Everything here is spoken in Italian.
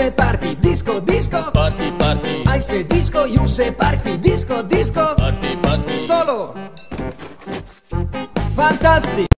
se parti, disco, disco. Parti, parti. I se disco, you se parti, disco, disco. Parti, parti. Solo. Fantastico.